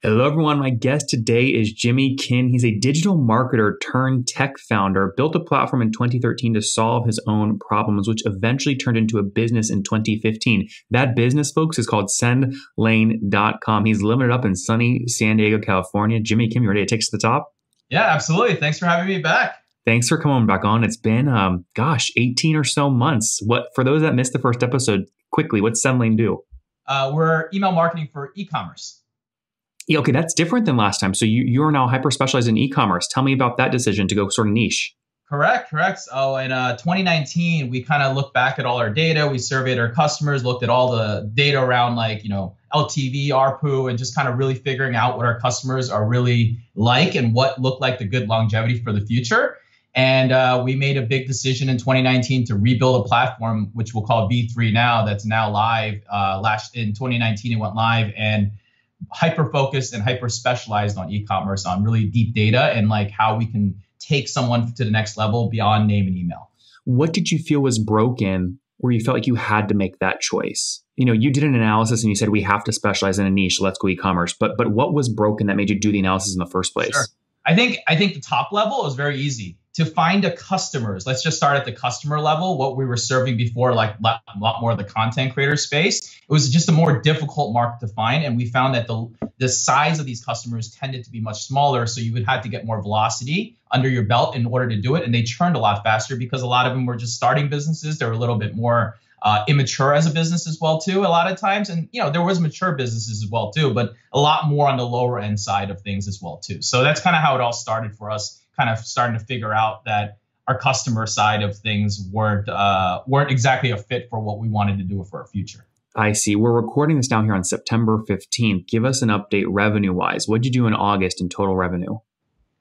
Hello, everyone. My guest today is Jimmy Kim. He's a digital marketer turned tech founder, built a platform in 2013 to solve his own problems, which eventually turned into a business in 2015. That business, folks, is called sendlane.com. He's living it up in sunny San Diego, California. Jimmy Kim, you ready to take us to the top? Yeah, absolutely. Thanks for having me back. Thanks for coming back on. It's been, um, gosh, 18 or so months. What For those that missed the first episode, quickly, what's Sendlane do? Uh, we're email marketing for e-commerce. Okay, that's different than last time. So you you are now hyper specialized in e-commerce. Tell me about that decision to go sort of niche. Correct, correct. Oh, in uh, 2019, we kind of looked back at all our data. We surveyed our customers, looked at all the data around like you know LTV, ARPU, and just kind of really figuring out what our customers are really like and what looked like the good longevity for the future. And uh, we made a big decision in 2019 to rebuild a platform, which we'll call V3 now, that's now live. Uh, last in 2019, it went live and hyper focused and hyper specialized on e-commerce on really deep data and like how we can take someone to the next level beyond name and email. What did you feel was broken where you felt like you had to make that choice? You know you did an analysis and you said we have to specialize in a niche. Let's go e-commerce. But but what was broken that made you do the analysis in the first place? Sure. i think i think the top level is very easy to find a customers. Let's just start at the customer level what we were serving before like a lot more of the content creator space. It was just a more difficult market to find and we found that the the size of these customers tended to be much smaller so you would have to get more velocity under your belt in order to do it and they churned a lot faster because a lot of them were just starting businesses. They were a little bit more uh, immature as a business as well too a lot of times and you know there was mature businesses as well too but a lot more on the lower end side of things as well too. So that's kind of how it all started for us kind of starting to figure out that our customer side of things weren't uh, weren't exactly a fit for what we wanted to do for our future. I see. We're recording this down here on September 15th. Give us an update revenue wise. What did you do in August in total revenue?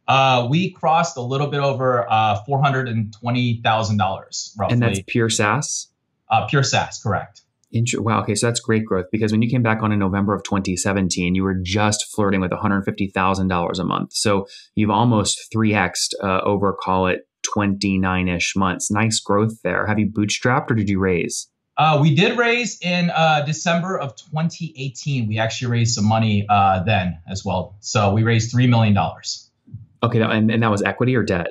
Uh, we crossed a little bit over uh, $420,000 roughly. And that's pure SaaS? Uh, pure SaaS, correct. Wow. Okay. So that's great growth because when you came back on in November of 2017, you were just flirting with $150,000 a month. So you've almost 3xed uh, over, call it 29 ish months. Nice growth there. Have you bootstrapped or did you raise? Uh, we did raise in uh, December of 2018. We actually raised some money uh, then as well. So we raised $3 million. Okay. And, and that was equity or debt?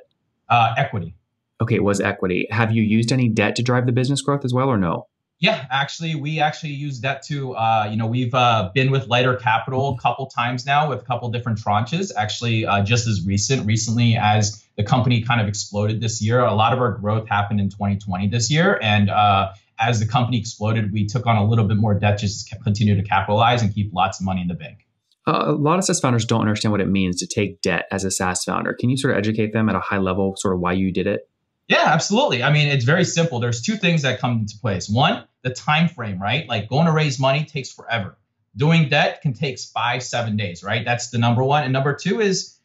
Uh, equity. Okay. It was equity. Have you used any debt to drive the business growth as well or no? Yeah, actually, we actually use that to, Uh, you know, we've uh, been with Lighter Capital a couple times now with a couple different tranches. Actually, uh, just as recent, recently as the company kind of exploded this year, a lot of our growth happened in 2020 this year, and uh, as the company exploded, we took on a little bit more debt just to continue to capitalize and keep lots of money in the bank. Uh, a lot of SaaS founders don't understand what it means to take debt as a SaaS founder. Can you sort of educate them at a high level, sort of why you did it? Yeah, absolutely. I mean, it's very simple. There's two things that come into place. One, the time frame, right? Like going to raise money takes forever. Doing debt can take five, seven days, right? That's the number one. And number two is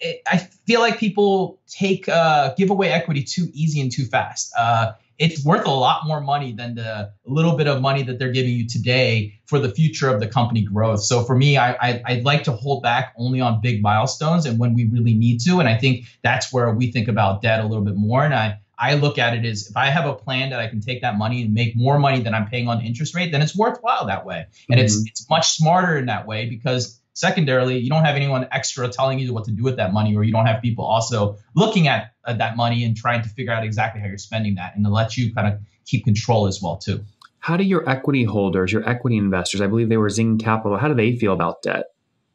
it, I feel like people take uh, give away equity too easy and too fast. Uh, it's worth a lot more money than the little bit of money that they're giving you today for the future of the company growth. So for me, I, I I'd like to hold back only on big milestones and when we really need to. And I think that's where we think about debt a little bit more. And I I look at it as if I have a plan that I can take that money and make more money than I'm paying on interest rate, then it's worthwhile that way. And mm-hmm. it's it's much smarter in that way because secondarily, you don't have anyone extra telling you what to do with that money, or you don't have people also looking at uh, that money and trying to figure out exactly how you're spending that, and to let you kind of keep control as well too. How do your equity holders, your equity investors, I believe they were Zing Capital, how do they feel about debt?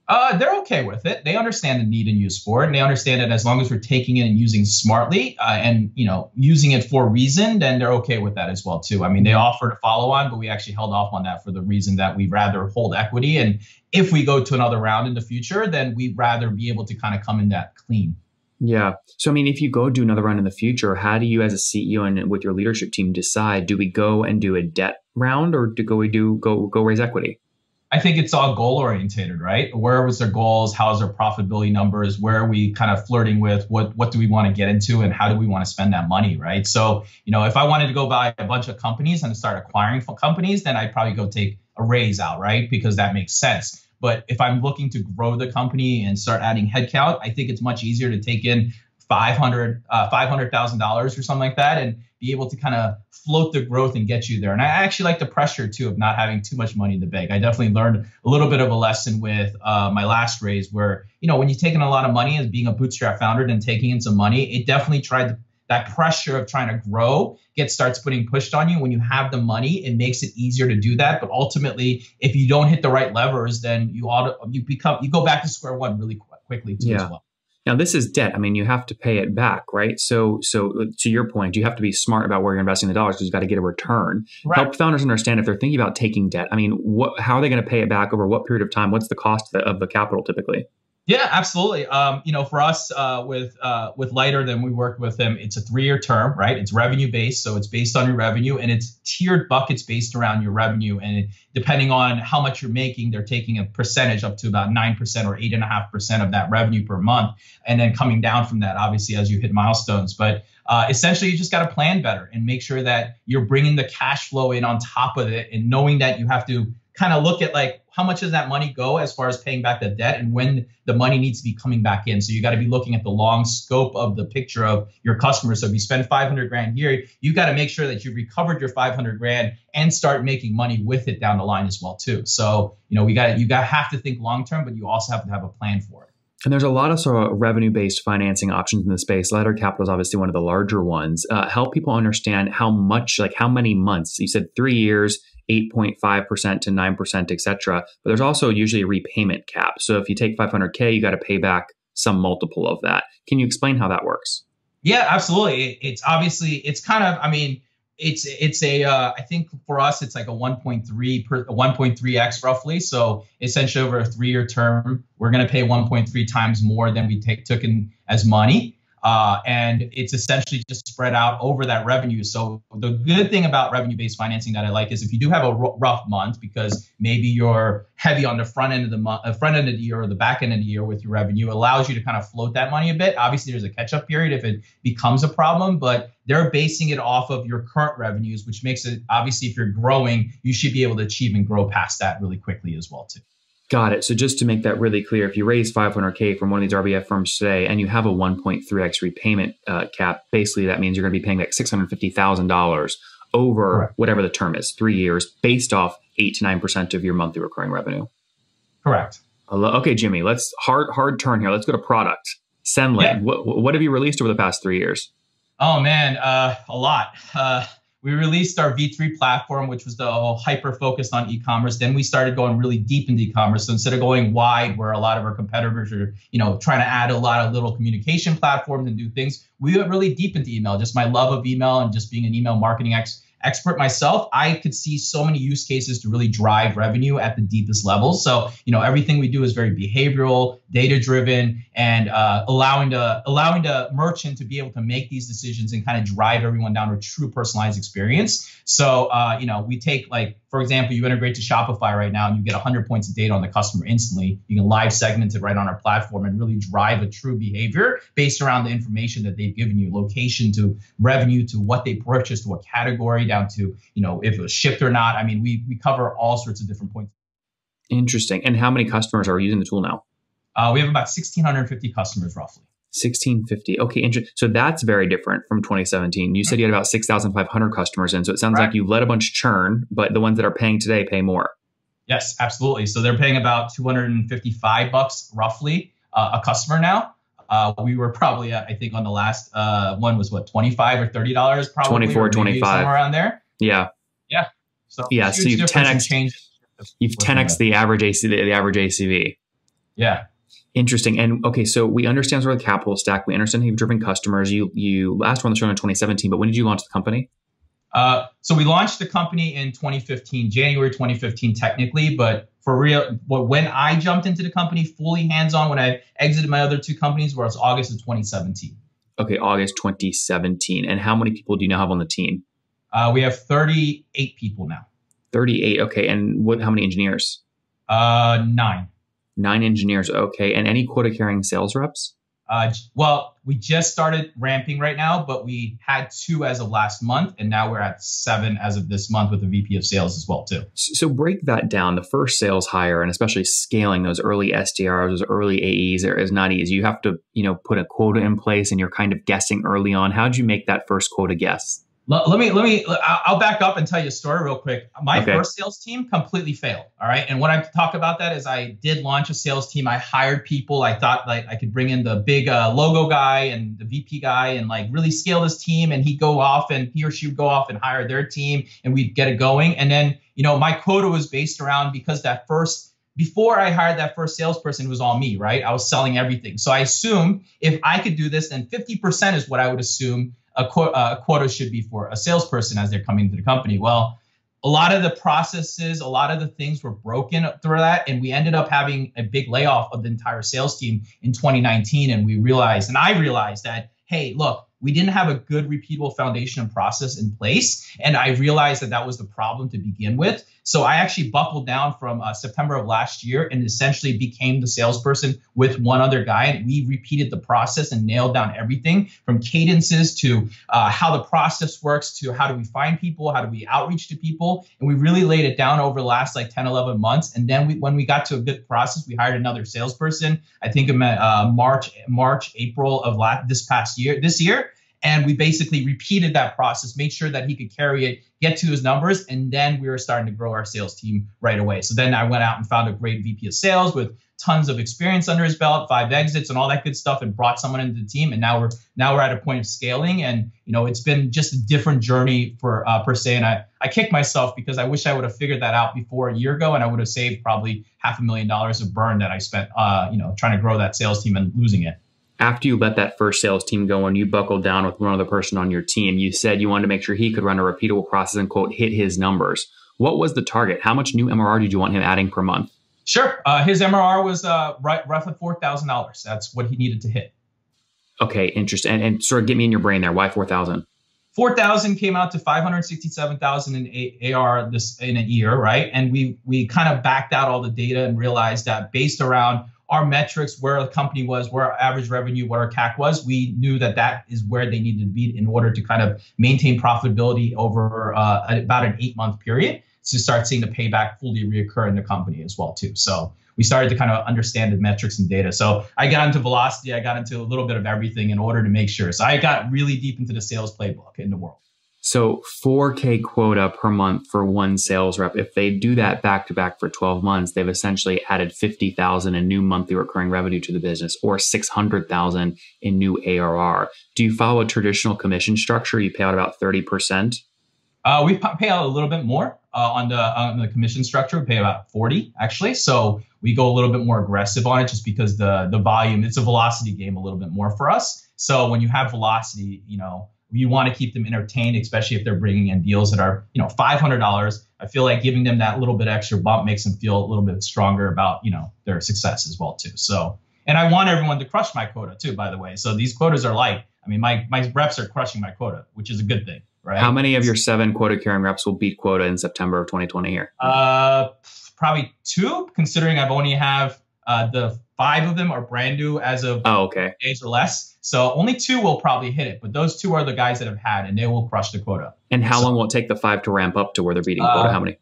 Uh, they're okay with it. They understand the need and use for it, and they understand that as long as we're taking it and using smartly, uh, and you know, using it for reason, then they're okay with that as well too. I mean, they offered a follow on, but we actually held off on that for the reason that we'd rather hold equity, and if we go to another round in the future, then we'd rather be able to kind of come in that clean. Yeah. So, I mean, if you go do another round in the future, how do you, as a CEO and with your leadership team, decide do we go and do a debt round or do go we do go go raise equity? I think it's all goal orientated, right? Where was their goals? How's their profitability numbers? Where are we kind of flirting with? What what do we want to get into, and how do we want to spend that money, right? So, you know, if I wanted to go buy a bunch of companies and start acquiring companies, then I'd probably go take a raise out, right? Because that makes sense. But if I'm looking to grow the company and start adding headcount, I think it's much easier to take in 500 uh, $500,000 or something like that and be able to kind of float the growth and get you there. And I actually like the pressure too of not having too much money in the bank. I definitely learned a little bit of a lesson with uh, my last raise where, you know, when you're taking a lot of money as being a bootstrap founder and taking in some money, it definitely tried to that pressure of trying to grow get starts putting pushed on you when you have the money it makes it easier to do that but ultimately if you don't hit the right levers then you ought to, you become you go back to square one really quickly too yeah. as well now this is debt. I mean, you have to pay it back, right? So, so to your point, you have to be smart about where you're investing the dollars because you've got to get a return. Right. Help founders understand if they're thinking about taking debt. I mean, what, how are they going to pay it back over what period of time? What's the cost of the, of the capital typically? Yeah, absolutely. Um, you know, for us uh, with uh, with Lighter, then we worked with them. It's a three year term, right? It's revenue based, so it's based on your revenue, and it's tiered buckets based around your revenue. And depending on how much you're making, they're taking a percentage up to about nine percent or eight and a half percent of that revenue per month, and then coming down from that, obviously, as you hit milestones. But uh, essentially, you just got to plan better and make sure that you're bringing the cash flow in on top of it, and knowing that you have to kind of look at like how much does that money go as far as paying back the debt and when the money needs to be coming back in. So you got to be looking at the long scope of the picture of your customers. So if you spend 500 grand here, you got to make sure that you've recovered your 500 grand and start making money with it down the line as well too. So you know we got you got have to think long term, but you also have to have a plan for it. And there's a lot of sort of revenue based financing options in the space. Lighter Capital is obviously one of the larger ones. Uh, help people understand how much, like how many months. You said three years 8.5% to 9%, et cetera. But there's also usually a repayment cap. So if you take 500K, you got to pay back some multiple of that. Can you explain how that works? Yeah, absolutely. It's obviously, it's kind of, I mean, it's it's a uh, I think for us it's like a 1.3 per 1.3x roughly. So essentially over a three year term, we're going to pay 1.3 times more than we take took in as money. Uh, and it's essentially just spread out over that revenue. So the good thing about revenue-based financing that I like is if you do have a r- rough month because maybe you're heavy on the front end of the month, uh, front end of the year or the back end of the year with your revenue, allows you to kind of float that money a bit. Obviously, there's a catch-up period if it becomes a problem, but they're basing it off of your current revenues, which makes it obviously if you're growing, you should be able to achieve and grow past that really quickly as well too. Got it. So just to make that really clear, if you raise 500k from one of these RBF firms today, and you have a 1.3x repayment uh, cap, basically that means you're going to be paying like $650,000 over Correct. whatever the term is, three years, based off eight to nine percent of your monthly recurring revenue. Correct. Okay, Jimmy, let's hard hard turn here. Let's go to product. Sendlane, yeah. what, what have you released over the past three years? Oh man, uh, a lot. Uh, we released our V3 platform, which was the hyper focused on e-commerce. Then we started going really deep into e-commerce. So instead of going wide, where a lot of our competitors are, you know, trying to add a lot of little communication platforms and do things, we went really deep into email. Just my love of email and just being an email marketing ex- expert myself, I could see so many use cases to really drive revenue at the deepest levels. So, you know, everything we do is very behavioral, data driven, and uh, allowing the allowing the merchant to be able to make these decisions and kind of drive everyone down a true personalized experience. So, uh, you know, we take like, for example, you integrate to Shopify right now and you get 100 points of data on the customer instantly. You can live segment it right on our platform and really drive a true behavior based around the information that they've given you, location to revenue to what they purchased, what category, down to you know if it was shipped or not. I mean, we we cover all sorts of different points. Interesting. And how many customers are using the tool now? Uh, we have about 1,650 customers roughly. 1650. Okay, interesting. So that's very different from 2017. You said you had about 6,500 customers in. So it sounds right. like you've let a bunch churn, but the ones that are paying today pay more. Yes, absolutely. So they're paying about 255 bucks roughly uh, a customer now. Uh, we were probably, at, I think, on the last uh, one was what 25 or 30 dollars, probably 24, 25 somewhere around there. Yeah. Yeah. So yeah, so you've 10x. You've 10x the average ACV, the average ACV. Yeah. Interesting. And okay, so we understand sort of the capital stack. We understand you've driven customers. You you last one the show in 2017, but when did you launch the company? Uh, so we launched the company in 2015, January 2015, technically, but for real, when I jumped into the company fully hands on, when I exited my other two companies, was August of 2017. Okay, August 2017. And how many people do you now have on the team? Uh, we have 38 people now. 38. Okay, and what? How many engineers? Uh, nine. Nine engineers. Okay, and any quota carrying sales reps? Uh, well, we just started ramping right now, but we had two as of last month, and now we're at seven as of this month with the VP of sales as well too. So break that down. The first sales hire, and especially scaling those early SDRs, those early AEs, is not easy. You have to, you know, put a quota in place, and you're kind of guessing early on. How did you make that first quota guess? Let, let me let me I'll back up and tell you a story real quick. My okay. first sales team completely failed. All right, and what I talk about that is I did launch a sales team. I hired people. I thought like I could bring in the big uh, logo guy and the VP guy and like really scale this team. And he'd go off and he or she would go off and hire their team and we'd get it going. And then you know my quota was based around because that first before I hired that first salesperson, it was all me, right? I was selling everything. So I assumed if I could do this, then 50% is what I would assume a, qu- a uh, quota should be for a salesperson as they're coming to the company. Well, a lot of the processes, a lot of the things were broken through that. And we ended up having a big layoff of the entire sales team in 2019. And we realized, and I realized that, hey, look, we didn't have a good repeatable foundation and process in place. And I realized that that was the problem to begin with. So I actually buckled down from uh, September of last year and essentially became the salesperson with one other guy. And we repeated the process and nailed down everything from cadences to uh, how the process works to how do we find people, how do we outreach to people. And we really laid it down over the last like 10, 11 months. And then we, when we got to a good process, we hired another salesperson. I think in uh, March, March, April of last, this past year, this year and we basically repeated that process, made sure that he could carry it, get to his numbers, and then we were starting to grow our sales team right away. So then I went out and found a great VP of sales with tons of experience under his belt, five exits and all that good stuff, and brought someone into the team. And now we're now we're at a point of scaling, and you know it's been just a different journey for uh, per se. And I I kick myself because I wish I would have figured that out before a year ago, and I would have saved probably half a million dollars of burn that I spent, uh, you know, trying to grow that sales team and losing it after you let that first sales team go and you buckled down with one other person on your team, you said you wanted to make sure he could run a repeatable process and quote hit his numbers. What was the target? How much new MRR did you want him adding per month? Sure. Uh, his MRR was uh, right, roughly four thousand dollars. That's what he needed to hit. Okay, interesting. And, and sort of get me in your brain there. Why four thousand? Four thousand came out to five hundred sixty-seven thousand in AR this in a year, right? And we we kind of backed out all the data and realized that based around our metrics, where the company was, where our average revenue, what our CAC was, we knew that that is where they needed to be in order to kind of maintain profitability over uh, about an eight month period to start seeing the payback fully reoccur in the company as well too. So we started to kind of understand the metrics and data. So I got into velocity, I got into a little bit of everything in order to make sure. So I got really deep into the sales playbook in the world. So 4K quota per month for one sales rep. If they do that back to back for 12 months, they've essentially added 50,000 in new monthly recurring revenue to the business or 600,000 in new ARR. Do you follow a traditional commission structure? You pay out about 30%? Uh, we pay out a little bit more uh, on the on the commission structure. We pay about 40 actually. So we go a little bit more aggressive on it just because the the volume, it's a velocity game a little bit more for us. So when you have velocity, you know, you want to keep them entertained, especially if they're bringing in deals that are, you know, $500. I feel like giving them that little bit extra bump makes them feel a little bit stronger about, you know, their success as well too. So, and I want everyone to crush my quota too, by the way. So these quotas are like, I mean, my my reps are crushing my quota, which is a good thing, right? How many of your seven quota carrying reps will beat quota in September of 2020 here? Uh, probably two, considering I've only have uh, the five of them are brand new as of oh, okay. days or less. So only two will probably hit it, but those two are the guys that have had, and they will crush the quota. And how so, long will it take the five to ramp up to where they're beating quota? Uh, how many?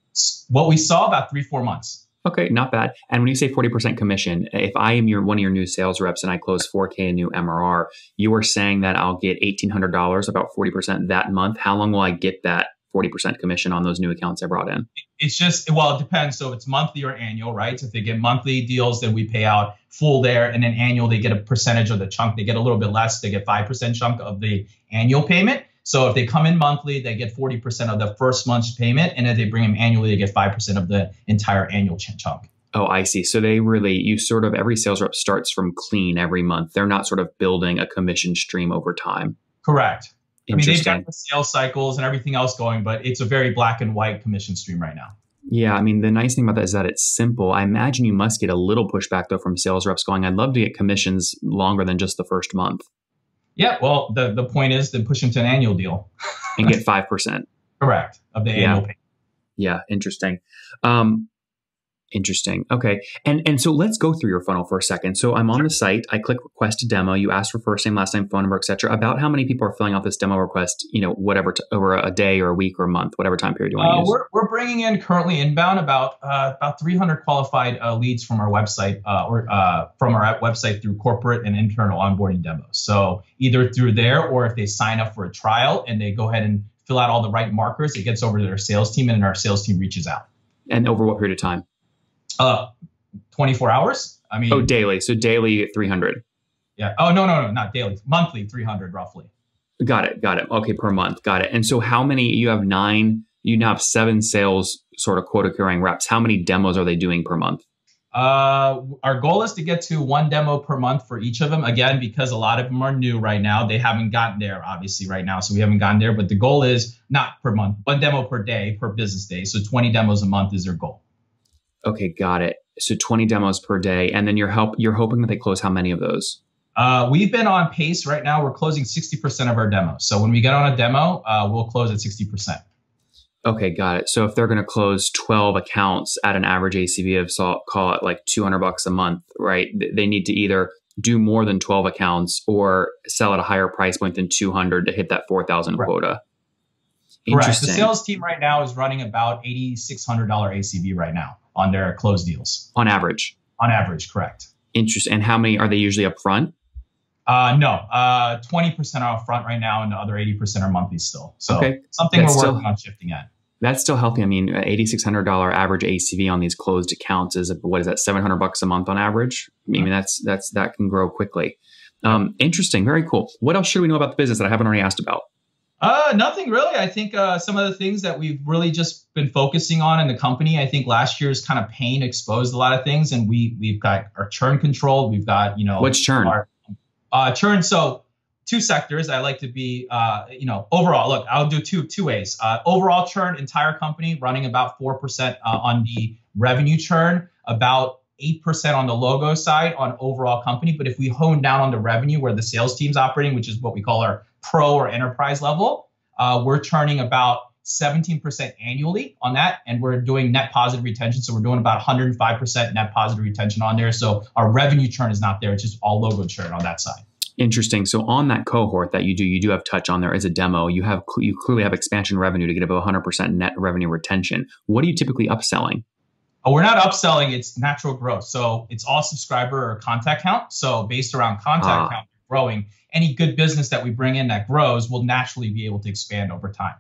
What we saw about three, four months. Okay, not bad. And when you say 40% commission, if I am your one of your new sales reps and I close 4K in new MRR, you are saying that I'll get $1,800, about 40% that month. How long will I get that 40% commission on those new accounts I brought in? It's just, well, it depends. So it's monthly or annual, right? So if they get monthly deals, then we pay out full there. And then annual, they get a percentage of the chunk. They get a little bit less. They get 5% chunk of the annual payment. So if they come in monthly, they get 40% of the first month's payment. And if they bring them annually, they get 5% of the entire annual chunk. Oh, I see. So they really, you sort of, every sales rep starts from clean every month. They're not sort of building a commission stream over time. Correct. I mean, they've got the sales cycles and everything else going, but it's a very black and white commission stream right now. Yeah, I mean, the nice thing about that is that it's simple. I imagine you must get a little pushback though from sales reps going, I'd love to get commissions longer than just the first month. Yeah, well, the, the point is to push them to an annual deal and get 5%. Correct. Of the annual payment. Yeah, interesting. Um, Interesting. Okay. And and so let's go through your funnel for a second. So I'm on the site. I click request a demo. You ask for first name, last name, phone number, etc. About how many people are filling out this demo request? You know, whatever t- over a day or a week or a month, whatever time period you want to uh, use. We're, we're bringing in currently inbound about uh, about 300 qualified uh, leads from our website uh, or uh, from our website through corporate and internal onboarding demos. So either through there or if they sign up for a trial and they go ahead and fill out all the right markers, it gets over to their sales team, and then our sales team reaches out. And over what period of time? Uh, 24 hours. I mean, oh, daily. So daily 300. Yeah. Oh no, no, no, not daily. Monthly, 300 roughly. Got it. Got it. Okay, per month. Got it. And so, how many? You have nine. You now have seven sales sort of quota carrying reps. How many demos are they doing per month? Uh, our goal is to get to one demo per month for each of them. Again, because a lot of them are new right now, they haven't gotten there obviously right now, so we haven't gotten there. But the goal is not per month, one demo per day per business day. So 20 demos a month is their goal. Okay, got it. So 20 demos per day, and then you're help you're hoping that they close how many of those? Uh, we've been on pace right now. We're closing 60% of our demos. So when we get on a demo, uh, we'll close at 60%. Okay, got it. So if they're going to close 12 accounts at an average ACV of so call it like 200 bucks a month, right? They need to either do more than 12 accounts or sell at a higher price point than 200 to hit that 4,000 right. quota. Correct. The sales team right now is running about $8,600 ACV right now on their closed deals. On average. On average, correct. Interesting. And how many are they usually up front? Uh, no, uh, 20% are up front right now, and the other 80% are monthly still. So okay. something That's we're working on shifting at. That's still healthy. I mean, $8,600 average ACV on these closed accounts is what is that? 700 bucks a month on average. I mean, that's that's that can grow quickly. Um, interesting, very cool. What else should we know about the business that I haven't already asked about? Uh, nothing really. I think uh, some of the things that we've really just been focusing on in the company. I think last year's kind of pain exposed a lot of things, and we we've got our churn control. We've got you know what's churn? Our, uh, churn. So two sectors. I like to be, uh, you know, overall. Look, I'll do two two ways. Uh, overall churn, entire company running about four percent uh, on the revenue churn, about eight percent on the logo side on overall company. But if we hone down on the revenue, where the sales team's operating, which is what we call our pro or enterprise level, uh, we're churning about 17% annually on that, and we're doing net positive retention. So we're doing about 105% net positive retention on there. So our revenue churn is not there; it's just all logo churn on that side. Interesting. So on that cohort that you do, you do have touch on there as a demo. You have you clearly have expansion revenue to get above 100% net revenue retention. What are you typically upselling? Oh, we're not upselling; it's natural growth. So it's all subscriber or contact count. So based around contact ah. count growing, any good business that we bring in that grows will naturally be able to expand over time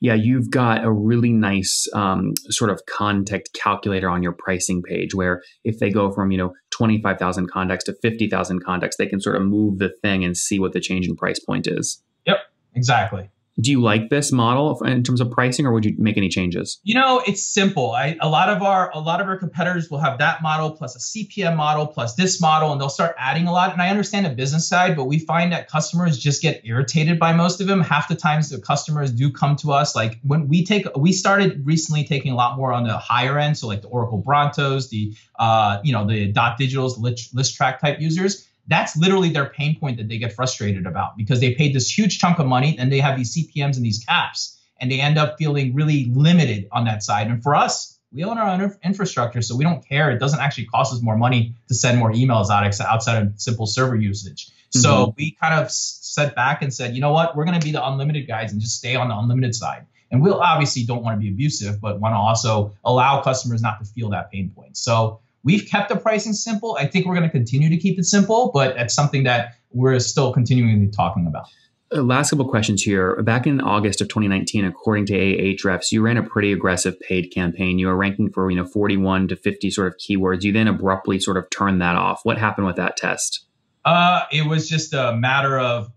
yeah, you've got a really nice um, sort of contact calculator on your pricing page where if they go from, you know, 25,000 contacts to 50,000 contacts, they can sort of move the thing and see what the change in price point is. Yep, exactly do you like this model in terms of pricing or would you make any changes? You know it's simple. I, a lot of our a lot of our competitors will have that model plus a cpm model plus this model and they'll start adding a lot. And i understand the business side but we find that customers just get irritated by most of them. Half the times the customers do come to us like when we take we started recently taking a lot more on the higher end so like the oracle brontos the uh, you know the dotdigitals list, track type users that's literally their pain point that they get frustrated about because they paid this huge chunk of money and they have these CPMs and these caps and they end up feeling really limited on that side. And for us, we own our own infrastructure, so we don't care. It doesn't actually cost us more money to send more emails out outside of simple server usage. Mm-hmm. So we kind of set back and said, you know what, we're going to be the unlimited guys and just stay on the unlimited side. And we'll obviously don't want to be abusive, but want to also allow customers not to feel that pain point. So We've kept the pricing simple. I think we're going to continue to keep it simple, but it's something that we're still continuing talking about. Uh, last couple questions here. Back in August of 2019, according to Ahrefs, you ran a pretty aggressive paid campaign. You were ranking for you know 41 to 50 sort of keywords. You then abruptly sort of turned that off. What happened with that test? Uh, it was just a matter of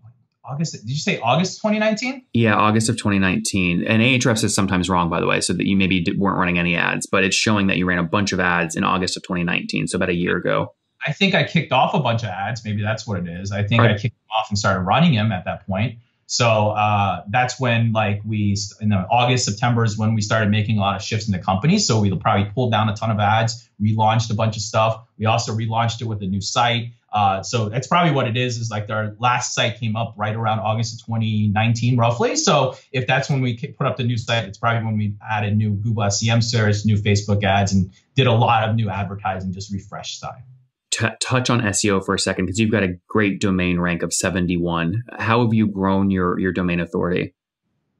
August. Did you say August 2019? Yeah, August of 2019. And Ahrefs is sometimes wrong, by the way, so that you maybe weren't running any ads, but it's showing that you ran a bunch of ads in August of 2019, so about a year ago. I think I kicked off a bunch of ads. Maybe that's what it is. I think right. I kicked off and started running them at that point. So uh, that's when, like, we in the August, September is when we started making a lot of shifts in the company. So we probably pulled down a ton of ads, relaunched a bunch of stuff. We also relaunched it with a new site. Uh, so that's probably what it is. Is like our last site came up right around August of 2019, roughly. So if that's when we put up the new site, it's probably when we added new Google SEM search, new Facebook ads, and did a lot of new advertising, just refresh site. T- touch on SEO for a second because you've got a great domain rank of 71. How have you grown your your domain authority?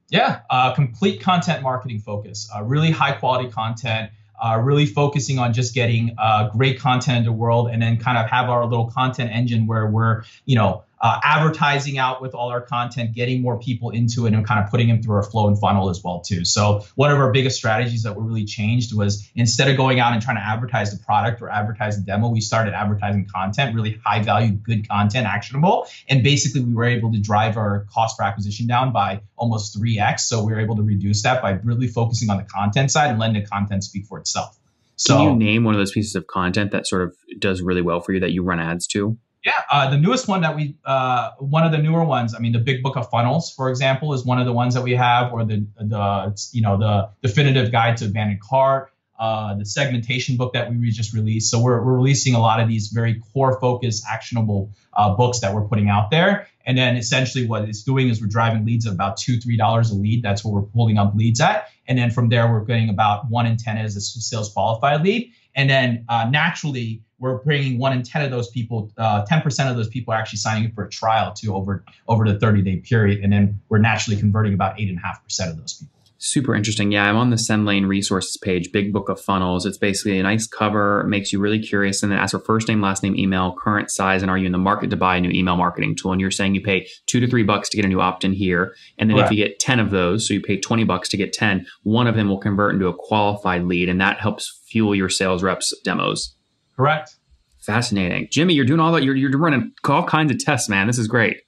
Yeah, uh, complete content marketing focus, uh, really high quality content uh, really focusing on just getting uh, great content in the world and then kind of have our little content engine where we're, you know, uh, advertising out with all our content, getting more people into it, and kind of putting them through our flow and funnel as well too. So one of our biggest strategies that we really changed was instead of going out and trying to advertise the product or advertise the demo, we started advertising content, really high value, good content, actionable, and basically we were able to drive our cost per acquisition down by almost 3x. So we were able to reduce that by really focusing on the content side and letting the content speak for itself. So, Can you name one of those pieces of content that sort of does really well for you that you run ads to? Yeah, uh, the newest one that we, uh, one of the newer ones. I mean, the Big Book of Funnels, for example, is one of the ones that we have, or the the you know the definitive guide to abandoned cart, uh, the segmentation book that we just released. So we're we're releasing a lot of these very core focused, actionable uh, books that we're putting out there. And then essentially what it's doing is we're driving leads at about two, three dollars a lead. That's what we're pulling up leads at. And then from there, we're getting about one in ten as a sales qualified lead. And then uh, naturally, we're bringing one in 10 of those people, uh, 10% of those people are actually signing up for a trial too over, over the 30 day period. And then we're naturally converting about 8.5% of those people. Super interesting. Yeah, I'm on the SendLane resources page, Big Book of Funnels. It's basically a nice cover, makes you really curious, and then asks for first name, last name, email, current size, and are you in the market to buy a new email marketing tool? And you're saying you pay two to three bucks to get a new opt in here. And then right. if you get 10 of those, so you pay 20 bucks to get 10, one of them will convert into a qualified lead, and that helps fuel your sales reps demos. Correct. Fascinating. Jimmy, you're doing all that. You're, you're running all kinds of tests, man. This is great.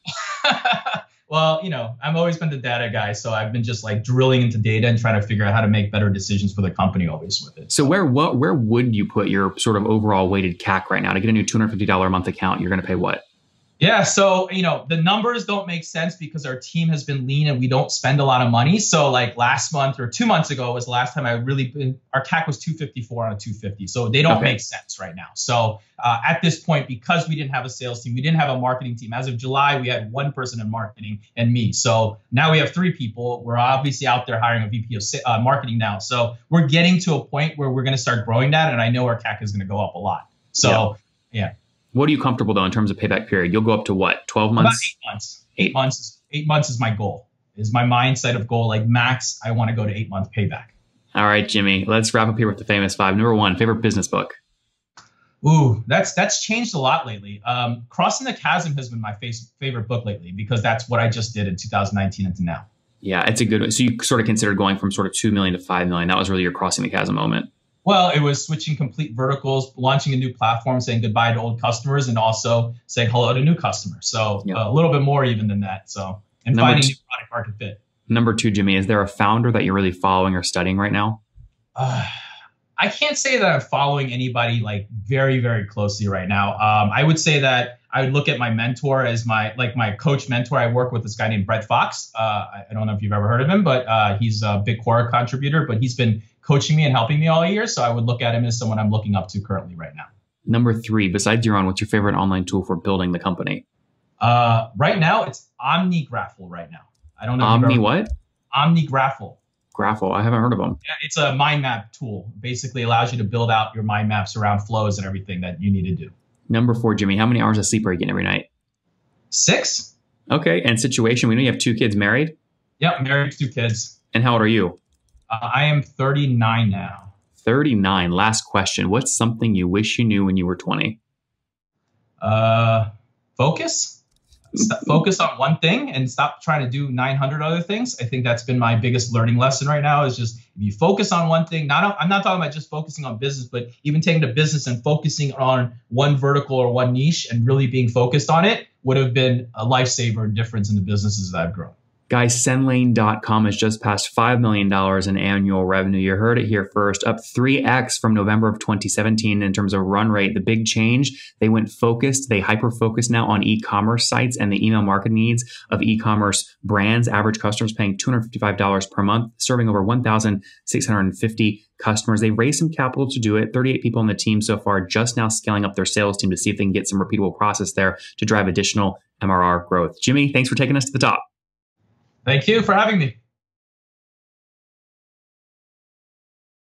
well, you know, I've always been the data guy, so I've been just like drilling into data and trying to figure out how to make better decisions for the company always with it. So where what where would you put your sort of overall weighted CAC right now to get a new $250 a month account? You're going to pay what? Yeah, so you know the numbers don't make sense because our team has been lean and we don't spend a lot of money. So like last month or two months ago was the last time I really been, our CAC was 254 on a 250. So they don't okay. make sense right now. So uh, at this point, because we didn't have a sales team, we didn't have a marketing team. As of July, we had one person in marketing and me. So now we have three people. We're obviously out there hiring a VP of uh, marketing now. So we're getting to a point where we're going to start growing that, and I know our CAC is going to go up a lot. So yeah. yeah. What are you comfortable though in terms of payback period? You'll go up to what? 12 months? About eight months. Eight, eight months. Is, eight months is my goal. Is my mindset of goal like max? I want to go to eight month payback. All right, Jimmy. Let's wrap up here with the famous five. Number one, favorite business book. Ooh, that's that's changed a lot lately. Um, Crossing the Chasm has been my face, favorite book lately because that's what I just did in 2019 into now. Yeah, it's a good one. So you sort of considered going from sort of two million to five million. That was really your crossing the chasm moment. Well, it was switching complete verticals, launching a new platform, saying goodbye to old customers, and also saying hello to new customers. So yep. uh, a little bit more even than that. So and number finding two, new product market fit. Number two, Jimmy, is there a founder that you're really following or studying right now? Uh, I can't say that I'm following anybody like very, very closely right now. Um, I would say that I would look at my mentor as my like my coach mentor. I work with this guy named Brett Fox. Uh, I, I, don't know if you've ever heard of him, but uh, he's a big Quora contributor. But he's been coaching me and helping me all year, so I would look at him as someone I'm looking up to currently right now. Number three, besides Euron, what's your favorite online tool for building the company? Uh, right now, it's OmniGraffle. Right now, I don't know. Omni what? OmniGraffle. Graffle. I haven't heard of them. Yeah, it's a mind map tool. Basically, allows you to build out your mind maps around flows and everything that you need to do. Number four, Jimmy, how many hours of sleep are you getting every night? Six. Okay. And situation, we know you have two kids married? Yep, married, two kids. And how old are you? I am 39 now. 39. Last question. What's something you wish you knew when you were 20? Uh, focus focus on one thing and stop trying to do 900 other things. I think that's been my biggest learning lesson right now is just if you focus on one thing, not I'm not talking about just focusing on business, but even taking the business and focusing on one vertical or one niche and really being focused on it would have been a lifesaver difference in the businesses that I've grown. Guys, SendLane.com has just passed $5 million in annual revenue. You heard it here first, up 3x from November of 2017 in terms of run rate. The big change, they went focused, they hyper focused now on e commerce sites and the email marketing needs of e commerce brands. Average customers paying $255 per month, serving over 1,650 customers. They've raised some capital to do it. 38 people on the team so far, just now scaling up their sales team to see if they can get some repeatable process there to drive additional MRR growth. Jimmy, thanks for taking us to the top. Thank you for having me.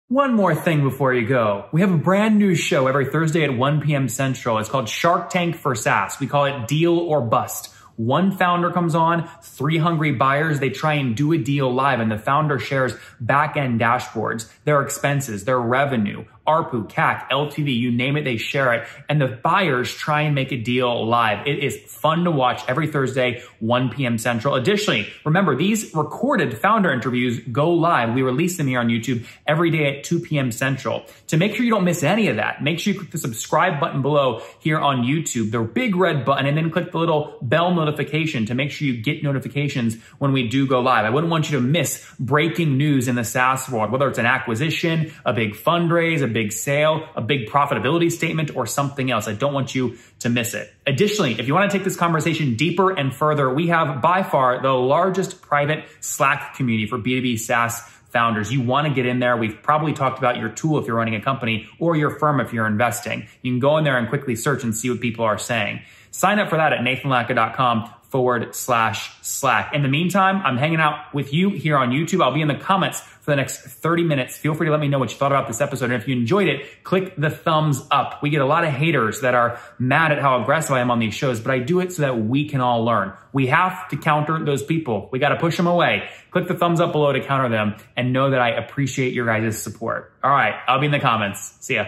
One more thing before you go. We have a brand new show every Thursday at 1 p.m. Central. It's called Shark Tank for SaaS. We call it Deal or Bust. One founder comes on, three hungry buyers, they try and do a deal live and the founder shares back end dashboards, their expenses, their revenue, ARPU, CAC, LTV, you name it, they share it. And the buyers try and make a deal live. It is fun to watch every Thursday, 1 p.m. Central. Additionally, remember these recorded founder interviews go live. We release them here on YouTube every day at 2 p.m. Central. To make sure you don't miss any of that, make sure you click the subscribe button below here on YouTube, the big red button, and then click the little bell notification to make sure you get notifications when we do go live. I wouldn't want you to miss breaking news in the SaaS world, whether it's an acquisition, a big fundraise, a big sale, a big profitability statement, or something else. I don't want you to miss it. Additionally, if you want to take this conversation deeper and further, we have by far the largest private Slack community for B2B SaaS founders. You want to get in there. We've probably talked about your tool if you're running a company or your firm if you're investing. You can go in there and quickly search and see what people are saying. Sign up for that at nathanlatka.com forward slash Slack. In the meantime, I'm hanging out with you here on YouTube. I'll be in the comments for the next 30 minutes. Feel free to let me know what you thought about this episode. And if you enjoyed it, click the thumbs up. We get a lot of haters that are mad at how aggressive I am on these shows, but I do it so that we can all learn. We have to counter those people. We got to push them away. Click the thumbs up below to counter them and know that I appreciate your guys' support. All right. I'll be in the comments. See ya.